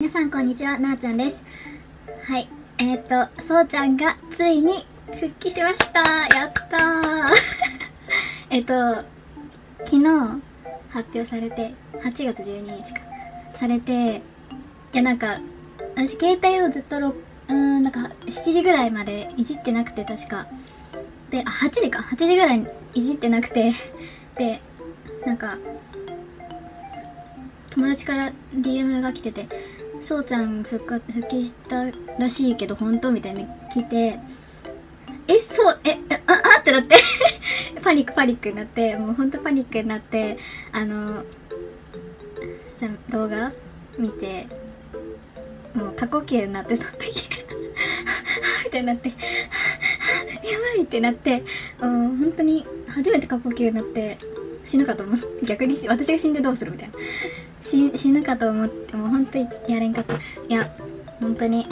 皆さんこんにちはなーちゃんです。はいえっ、ー、とそうちゃんがついに復帰しました。やったー。えっと昨日発表されて8月12日か。されていやなんか私携帯をずっとろうんなんか7時ぐらいまでいじってなくて確か。であ8時か。8時ぐらいにいじってなくて。でなんか友達から DM が来てて「そうちゃん復帰したらしいけど本当?」みたいに来て「えそうえああってなって。パニックパニックになってもうほんとパニックになってあの動画見てもう過呼吸になってその時。みたいになって。やばいってなって。もう本当に初めて過呼吸になって死ぬかと思う。逆に私が死んでどうするみたいな。死ぬかと思ってもう本当にやれんかった。いや本当に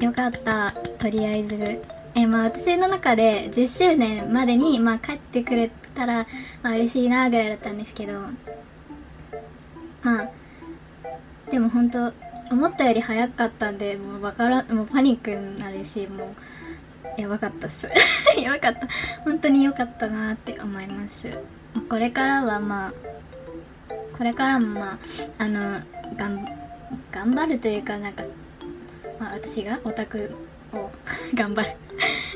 よかったとりあえず。えまあ私の中で10周年までにまあ帰ってくれたらまあ嬉しいなぐらいだったんですけど。まあでも本当思ったより早かったんでもうわからもうパニックになるしもうやばかったっす。やばかった。本当に良かったなって思います。これからはまあこれからもまああのがん頑張るというかなんか、まあ、私がオタクを 頑張る。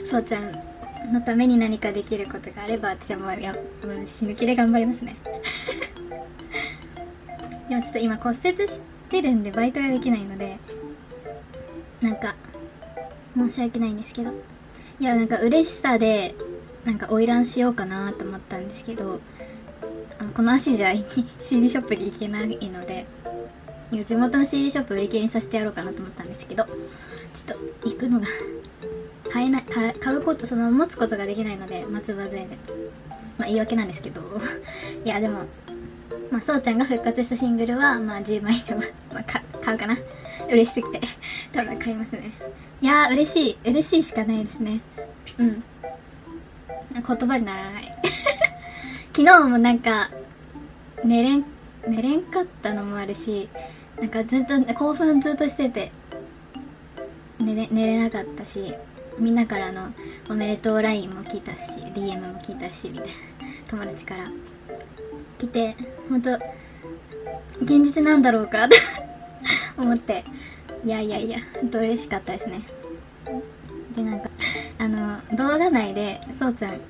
そうちゃんのために何かできることがあれば私はもうや死ぬ気で頑張りますね。でもちょっと今骨折してるんでバイトができないのでなんか申し訳ないんですけど。いやなんか嬉しさでなんか花魁しようかなと思ったんですけどこの足じゃ CD ショップに行けないので地元の CD ショップ売り切れにさせてやろうかなと思ったんですけどちょっと行くのが買えない買うことその持つことができないので松葉杖で。まあ言い訳なんですけど。いやでもまあそうちゃんが復活したシングルはまあ10枚以上、まあ、買うかな。嬉しすぎて。多分買いますね。いやー嬉しい。嬉しいしかないですね。うん。言葉にならない。昨日もなんか寝れん寝れんかったのもあるしなんかずっと興奮ずっとしてて寝れ寝れなかったしみんなからのおめでとう LINE も来たし DM も来たしみたいな友達から。来て本当現実なんだろうかと 思って。いやいやいやほんと嬉しかったですね。でなんかあの動画内でそうちゃん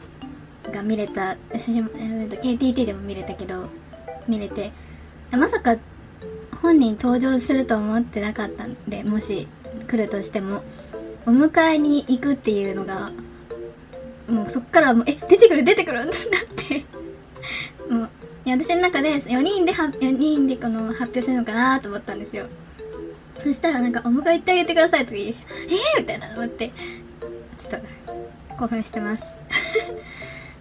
が見れた私も、KTT でも見れたけど見れてまさか本人登場すると思ってなかったんでもし来るとしてもお迎えに行くっていうのがもうそっからもうえ出てくる出てくるってなってもういや私の中で4人では4人でこの発表するのかなと思ったんですよそしたらなんか「お迎え行ってあげてください」とか言うし「えー!」みたいなの思ってちょっと興奮してます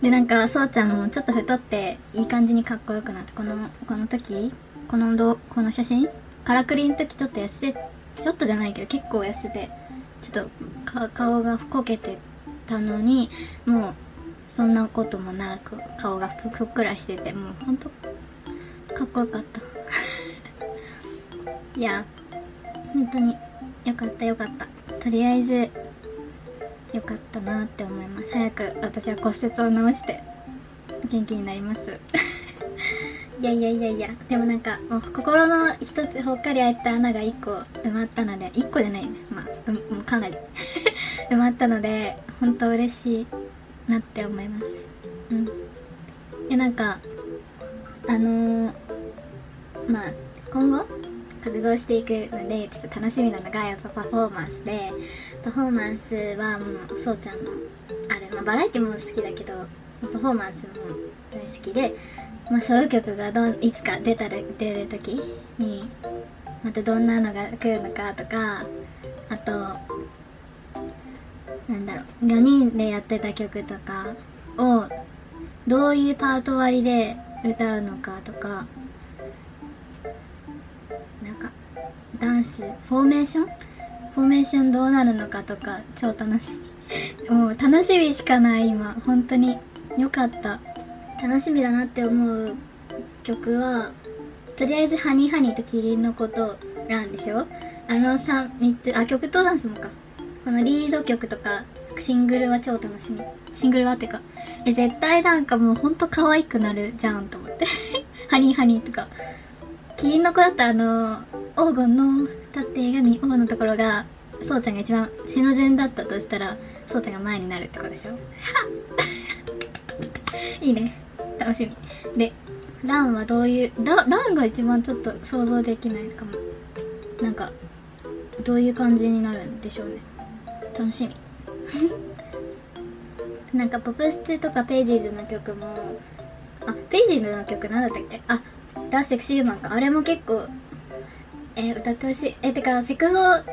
でなんかそうちゃんもちょっと太っていい感じにかっこよくなってこのこの時このどこの写真からくりの時ちょっと痩せてちょっとじゃないけど結構痩せてちょっと顔がふこけてたのにもうそんなこともなく顔がふっくらしててもうほんとかっこよかった。いや本当によかったよかった。とりあえずよかったなって思います。早く私は骨折を治して元気になります。いやいやいやいやでもなんかもう心の一つぽっかり開いた穴が1個埋まったので1個じゃないね。まあもうかなり。埋まったので本当嬉しいなって思います。うん。でなんかあのー、まあ今後活動していくのでちょっと楽しみなのがやっぱパフォーマンスでパフォーマンスはもうそうちゃんのあれ、まあ、バラエティも好きだけどパフォーマンスも大好きで、まあ、ソロ曲がどいつか出たら出る時にまたどんなのが来るのかとかあとなんだろう4人でやってた曲とかをどういうパート割りで歌うのかとかなんかダンスフォーメーションフォーメーションどうなるのかとか超楽しみもう楽しみしかない今本当によかった楽しみだなって思う曲はとりあえず「ハニーハニーとキリンのこと」なんでしょあの3、3つ、あ、曲とダンスもか。このリード曲とか、シングルは超楽しみ。シングルはってか、え、絶対なんかもうほんと可愛くなるじゃんと思って。ハニーハニーとか。キリンの子だったあの、黄金の縦紙王のところが、そうちゃんが一番背の順だったとしたら、そうちゃんが前になるってことでしょ？いいね。楽しみ。で、ランはどういう、ランが一番ちょっと想像できないかも。なんか、どういう感じになるんでしょうね。楽しみ。なんかポップステとかページーズの曲も、あ、ページーズの曲なんだったっけ？あ、ラ・セクシーマンか。あれも結構、えー、歌ってほしい。えてか、セクゾーっ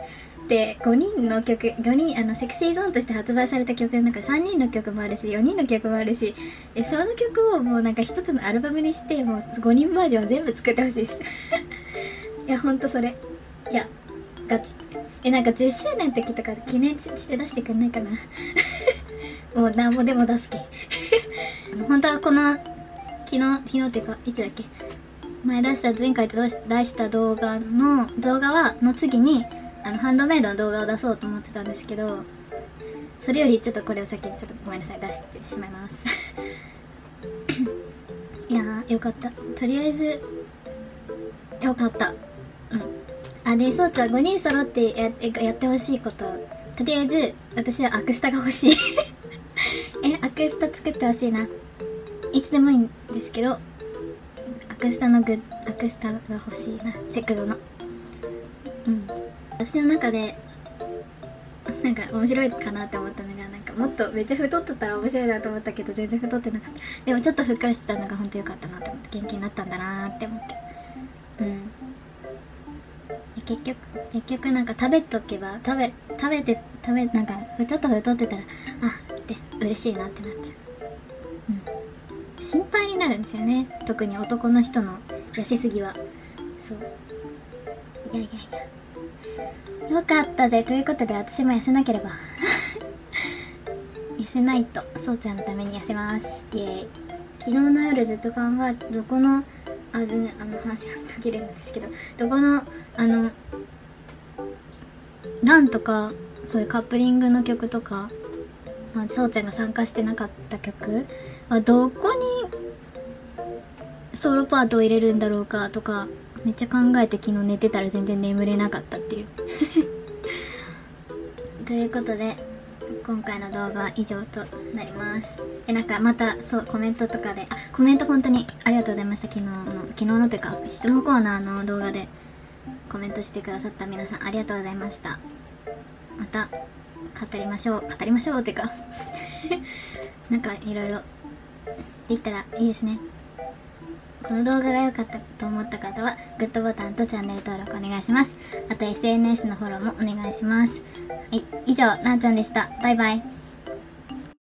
て5人の曲、5人、あの、セクシーゾーンとして発売された曲の中3人の曲もあるし、4人の曲もあるし、え、その曲をもうなんか一つのアルバムにして、もう5人バージョン全部作ってほしいです。いや、ほんとそれ。いや、ガチ。え、なんか10周年の時とか記念して出してくんないかな もうなんぼでも出すけ。本当はこの、昨日、昨日っていうか、いつだっけ？前出した前回出した動画の動画はの次にあのハンドメイドの動画を出そうと思ってたんですけどそれよりちょっとこれを先にちょっとごめんなさい出してしまいます。いやーよかった。とりあえずよかった。うん。あでそうちゃん5人揃ってややってほしいこと。とりあえず私はアクスタが欲しい。えアクスタ作ってほしいな。いつでもいいんですけどクスタのグッアクスタが欲しいな。セクロの。うん。私の中でなんか面白いかなって思ったのがなんかもっとめっちゃ太ってたら面白いなと思ったけど全然太ってなかったでもちょっとふっくらしてたのが本当良かったなと思って元気になったんだなって思って。うん。結局結局なんか食べとけば食べ食べて食べなんかちょっと太ってたらあって嬉しいなってなっちゃう。心配になるんですよね。特に男の人の痩せすぎは。そう。いやいやいや。よかったぜ。ということで私も痩せなければ。痩せないと。そうちゃんのために痩せます。イエーイ。昨日の夜ずっと考えどこのあ全然あの話は途切れるんですけどどこのあのランとかそういうカップリングの曲とかまあ、そうちゃんが参加してなかった曲はどこにソロパートを入れるんだろうかとかめっちゃ考えて昨日寝てたら全然眠れなかったっていう。ということで今回の動画は以上となります。えなんかまたそうコメントとかであコメント本当にありがとうございました。昨日の昨日のというか質問コーナーの動画でコメントしてくださった皆さんありがとうございました。また語りましょう。語りましょうっていうか。なんかいろいろできたらいいですね。この動画が良かったと思った方はグッドボタンとチャンネル登録お願いします。あと SNS のフォローもお願いします。はい以上なーちゃんでした。バイバイ。